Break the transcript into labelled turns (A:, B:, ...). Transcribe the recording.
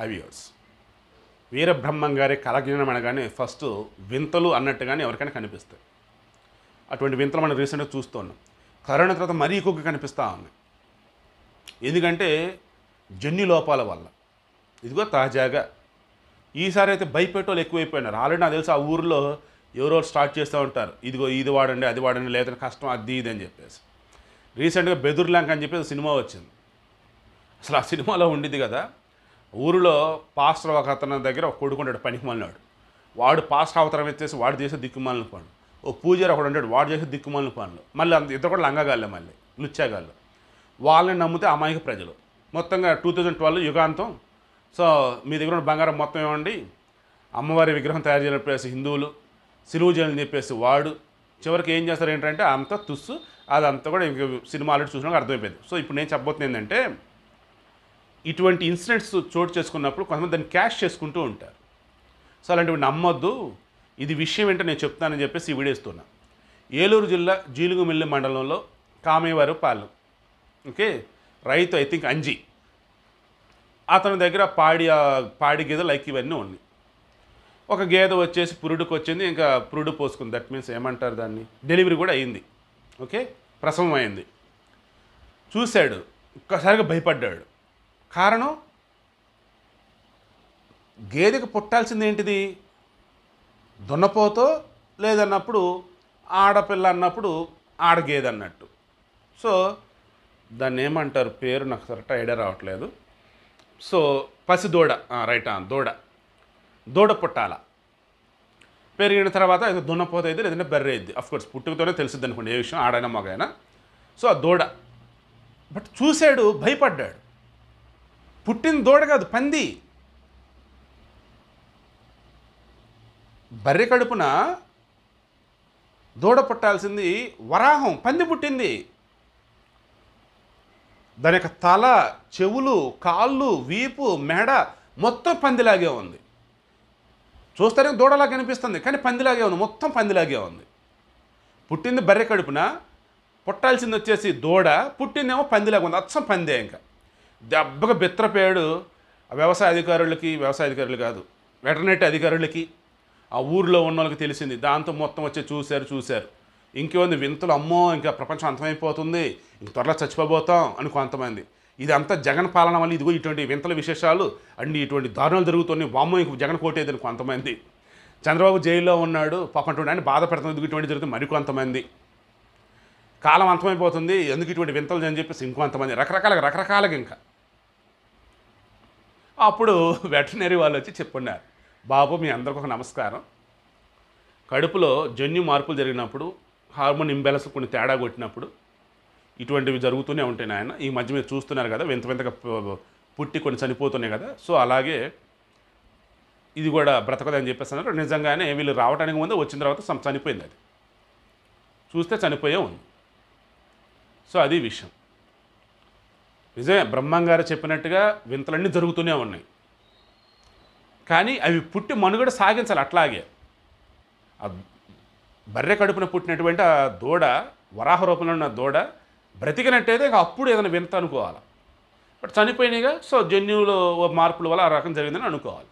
A: హైవ్యూర్స్ వీరబ్రహ్మం గారి కలజ్ఞానం అనగానే ఫస్ట్ వింతలు అన్నట్టుగానే ఎవరికైనా కనిపిస్తాయి. అటువంటి వింతలు మనం రీసెంట్గా చూస్తున్నాం. కరోనా తర్వాత మరీ ఎక్కువగా కనిపిస్తూ ఉంది. ఎందుకంటే జన్యు లోపాల వల్ల. ఇదిగో తాజాగా ఈసారి అయితే భయపెట్టోళ్ళు ఎక్కువైపోయినారు. ఆల్రెడీ నాకు తెలిసి ఆ ఊరిలో ఎవరో స్టార్ట్ చేస్తూ ఉంటారు. ఇదిగో ఇది వాడండి అది వాడండి లేదంటే కష్టం అది ఇది అని చెప్పేసి. రీసెంట్గా బెదుర్లాంక్ అని చెప్పేసి సినిమా వచ్చింది. అసలు ఆ సినిమాలో ఉండిద్ది కదా. ఊరిలో పాస్టర్ ఒక అతని దగ్గర ఒక కొడుకుంటాడు పనికి మాలినాడు వాడు పాస్టర్ అవతారం ఎత్తేసి వాడు చేసే దిక్కుమాలిన పనులు. ఓ పూజారి ఒకడు ఉంటాడు వాడు చేసే దిక్కుమాలిన పనులు. మళ్ళీ అంత ఇద్దరు కూడా లంగగాళ్ళే మళ్ళీ లుచ్చాగాళ్ళు. వాళ్ళని నమ్మితే అమాయక ప్రజలు. మొత్తంగా టూ థౌజండ్ ట్వెల్వ్ యుగాంతం. సో మీ దగ్గర ఉన్న బంగారం మొత్తం ఇవ్వండి అమ్మవారి విగ్రహం తయారు చేయాలని చెప్పేసి హిందువులు సిలువు చేయాలని చెప్పేసి వాడు. చివరికి ఏం చేస్తారు ఏంటంటే అంతా తుస్సు అదంతా కూడా ఇంక సినిమా ఆల్రెడీ చూసినాక అర్థమైపోయింది. సో ఇప్పుడు నేను చెప్పబోతుంది ఏంటంటే ఇటువంటి ఇన్సిడెంట్స్ చోటు చేసుకున్నప్పుడు కొంతమంది దాన్ని క్యాష్ చేసుకుంటూ ఉంటారు. సో అలాంటివి నమ్మొద్దు. ఇది విషయం ఏంటో నేను చెప్తానని చెప్పేసి ఈ వీడియో ఇస్తున్నా ఏలూరు జిల్లా జీలుగుమిల్లి మండలంలో కామేవారు పాలెం. ఓకే? రైతు ఐ థింక్ అంజీ. అతని దగ్గర పాడి పాడి గేదె లైక్ ఇవన్నీ ఉన్నాయి. ఒక గేదె వచ్చేసి పురుడుకు వచ్చింది ఇంకా పురుడు పోసుకుంది. దట్ మీన్స్ ఏమంటారు దాన్ని? డెలివరీ కూడా అయింది. ఓకే? ప్రసవం అయింది. చూశాడు. ఒక్కసారిగా భయపడ్డాడు. కారణం? గేదెకి పుట్టాల్సింది ఏంటిది? దున్నపోతో లేదన్నప్పుడు ఆడపిల్ల అన్నప్పుడు ఆడగేది అన్నట్టు. సో దాన్ని ఏమంటారు? పేరు నాకు కరెక్ట్ ఐడియా రావట్లేదు. సో పసి దూడ. రైట్ దూడ. దూడ పుట్టాల. పెరిగిన తర్వాత ఇది దున్నపోత అయితే లేదంటే బెర్రె అయింది అఫ్కోర్స్ పుట్టుకతోనే తెలిసిద్ది అనుకోండి ఏ విషయం ఆడైనా మగైనా. సో ఆ దూడ. బట్ చూశాడు భయపడ్డాడు. పుట్టిన దూడ కాదు పంది. బర్రె కడుపున దూడ పుట్టాల్సింది వరాహం పంది పుట్టింది. దాని యొక్క తల చెవులు కాళ్ళు వీపు మెడ మొత్తం పందిలాగే ఉంది. చూస్తేనే దూడలా కనిపిస్తుంది కానీ పందిలాగే ఉంది మొత్తం పందిలాగే ఉంది. పుట్టింది బర్రె కడుపున పుట్టాల్సింది వచ్చేసి దూడ పుట్టిందేమో పందిలాగా ఉంది అచ్చం పందే ఇంకా. దెబ్బగా బెత్తరపేడు వ్యవసాయ అధికారులకి వ్యవసాయ అధికారులు కాదు వెటర్నరీ అధికారులకి ఆ ఊర్లో ఉన్న వాళ్ళకి తెలిసింది. దాంతో మొత్తం వచ్చి చూశారు చూశారు. ఇంకేముంది వింతలు అమ్మో ఇంకా ప్రపంచం అంతమైపోతుంది. ఇంక త్వరలో చచ్చిపోబోతాం అని కొంతమంది. ఇదంతా జగన్ పాలన వల్ల ఇదిగో ఇటువంటి వింతల విశేషాలు అండ్ ఇటువంటి దారుణాలు జరుగుతున్నాయి. వామ్మో ఇంక జగన్ కోటేదని కొంతమంది. చంద్రబాబు జైల్లో ఉన్నాడు పాపం ఆయన బాధ పెడుతుంది ఎందుకు ఇటువంటి జరుగుతుంది మరికొంతమంది కాలం అంతమైపోతుంది ఎందుకు ఇటువంటి వింతలు అని చెప్పేసి ఇంకొంతమంది. రకరకాల రకరకాలుగా ఇంకా. అప్పుడు వెటనరీ వాళ్ళు వచ్చి చెప్పున్నారు బాబు మీ అందరికి ఒక నమస్కారం. కడుపులో జన్యు మార్పులు జరిగినప్పుడు హార్మోన్ ఇంబ్యాలెన్స్ కొన్ని తేడా కొట్టినప్పుడు ఇటువంటివి జరుగుతూనే ఉంటాయి నాయన. ఈ మధ్య మీరు చూస్తున్నారు కదా వింత వింతగా పుట్టి కొన్ని చనిపోతున్నాయి కదా. సో అలాగే ఇది కూడా బ్రతకదని చెప్పేస్తున్నారు నిజంగానే వీళ్ళు రావడానికి ముందే వచ్చిన తర్వాత చనిపోయింది అది. చూస్తే చనిపోయే ఉంది. సో అది విషయం. నిజమే బ్రహ్మంగారు చెప్పినట్టుగా వింతలన్నీ జరుగుతూనే ఉన్నాయి. కానీ అవి పుట్టి మనుగడ సాగించాలి అట్లాగే. ఆ బర్రె కడుపున పుట్టినటువంటి ఆ దూడ వరాహ రూపంలో ఉన్న దూడ బ్రతికినట్టయితే ఇక అప్పుడు ఏదైనా వింత అనుకోవాలి. బట్ చనిపోయినాయిగా సో జన్యువులో మార్పుల వల్ల ఆ రకం జరిగిందని అనుకోవాలి.